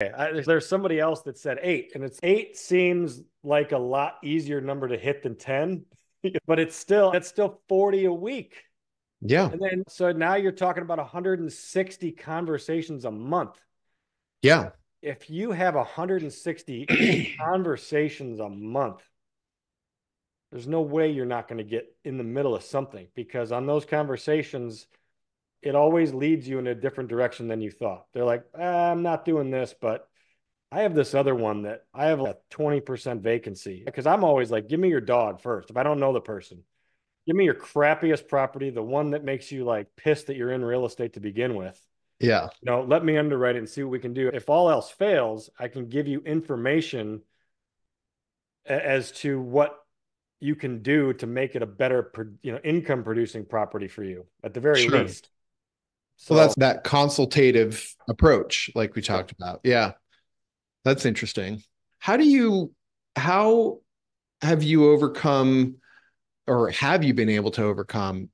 I, there's somebody else that said eight, and it's eight seems like a lot easier number to hit than 10, but it's still, that's still 40 a week. Yeah. And then, so now you're talking about 160 conversations a month. Yeah. If you have 160 conversations a month, there's no way you're not going to get in the middle of something because on those conversations, it always leads you in a different direction than you thought. They're like, ah, I'm not doing this, but I have this other one that I have a 20% vacancy because I'm always like, give me your dog first. If I don't know the person, give me your crappiest property, the one that makes you like pissed that you're in real estate to begin with. Yeah. You know, let me underwrite it and see what we can do. If all else fails, I can give you information as to what you can do to make it a better, you know, income producing property for you at the very sure. least. So well, that's that consultative approach, like we talked about. Yeah. That's interesting. How do you, how have you overcome or have you been able to overcome